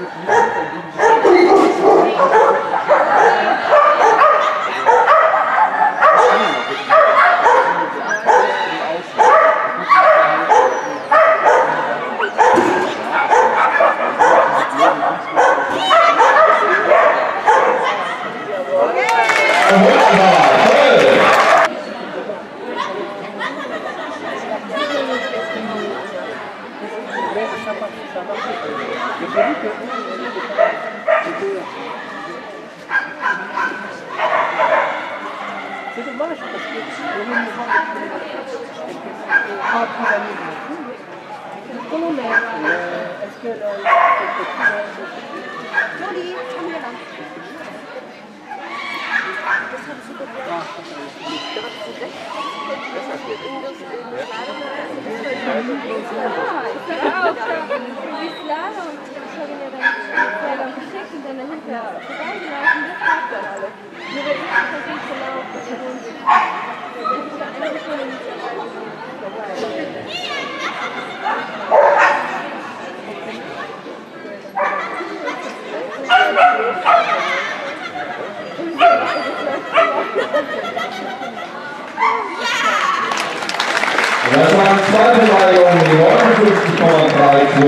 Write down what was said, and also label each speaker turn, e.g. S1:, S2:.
S1: nothing.
S2: C'est dommage parce que le mouvement pas Comment Est-ce que le.
S3: Jahre und ich habe ihn ja dann selber geschickt und dann dahinter vorbeigelaufen. Das passt dann alles. Nur wenn ich das versuche zu laufen, das lohnt sich. Das ist dann eine Stunde nicht
S1: Das waren zwei Beweihungen, die 59,3 Quote.